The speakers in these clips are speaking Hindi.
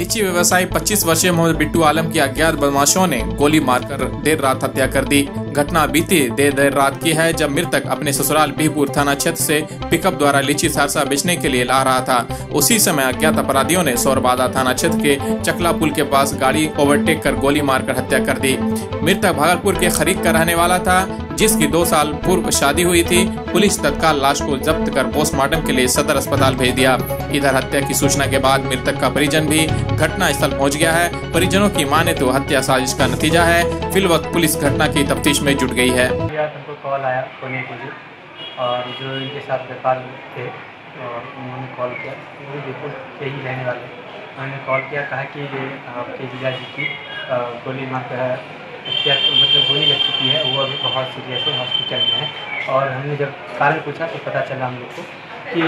लीची व्यवसायी 25 वर्षीय मोहम्मद बिट्टू आलम की अज्ञात बदमाशों ने गोली मारकर देर रात हत्या कर दी। घटना बीती देर देर रात की है, जब मृतक अपने ससुराल बीहपुर थाना क्षेत्र से पिकअप द्वारा लीची सहरसा बेचने के लिए ला रहा था। उसी समय अज्ञात अपराधियों ने सौरबादा थाना क्षेत्र के चकला पुल के पास गाड़ी ओवरटेक कर गोली मारकर हत्या कर दी। मृतक भागलपुर के खरीद का रहने वाला था। जिसकी दो साल पूर्व शादी हुई थी, पुलिस तत्काल लाश को जब्त कर पोस्टमार्टम के लिए सदर अस्पताल भेज दिया। इधर हत्या की सूचना के बाद मृतक का परिजन भी घटना स्थल पहुँच गया है। परिजनों की माने तो हत्या साजिश का नतीजा है। फिल वक्त पुलिस घटना की तफ्तीश में जुट गई है। कॉल आया और जो इनके साथ व्यापार थे, और उन्होंने कॉल किया। वो बिल्कुल रहने वाले। उन्होंने कॉल किया, कहा कि आपके जीजा जी की गोली मार कर हत्या मतलब गोली लग चुकी है, वो अभी बहुत सीरियस है हॉस्पिटल में है। और हमने जब कारण पूछा तो पता चला हम लोग को कि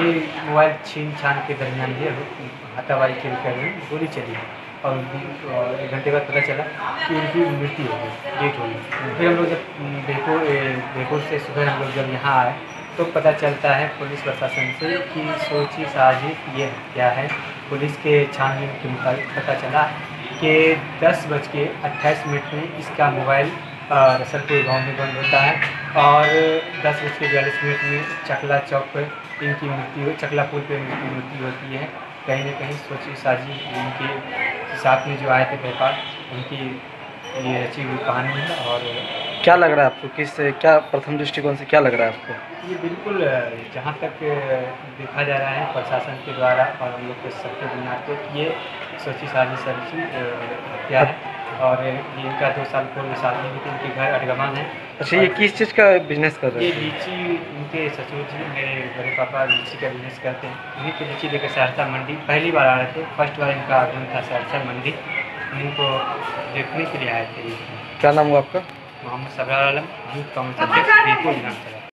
मोबाइल छीन छान के दरमियान ये हाथापाई के दरमियान गोली चली है। और एक घंटे बाद पता चला कि उनकी मृत्यु हो गई डेट हो गई। फिर हम लोग जब बेहपुर बेहपुर से सुबह हम लोग जब यहाँ आए तो पता चलता है पुलिस प्रशासन से कि सोची साजिश ये क्या है। पुलिस के छानबीन के मुताबिक पता चला कि दस बज के अट्ठाईस मिनट में इसका मोबाइल रसलपुर गाँव में बंद होता है और दस बज के बयालीस मिनट में चकला चौक पर इनकी मृत्यु चकला पुल पर इनकी मृत्यु होती है। कहीं ना कहीं सोची साजी इनके साथ में जो आए थे व्यापार उनकी ये अच्छी हुई कहानी है और क्या लग रहा है आपको? किस क्या प्रथम दृष्टिकोण से क्या लग रहा है आपको? ये बिल्कुल जहाँ तक देखा जा रहा है प्रशासन के द्वारा और हम लोग के सबके बुनियाद पर कि ये सोची साजिश रची क्या है। और ये इनका दो साल पूर्व शादी हुई थी इनके घर अडगमान है। अच्छा ये किस चीज़ का बिज़नेस कर रहे हैं? ये लीची उनके ससुर जी मेरे बड़े पापा लीची का बिज़नेस करते हैं। उन्हीं की लीची लेकर सहरसा मंडी पहली बार आ रहे थे। फ़र्स्ट बार इनका आगमन था सहरसा मंडी। इनको देखने के लिए आए थे। क्या नाम हुआ आपका? Mohammad Sabrar Alam youth council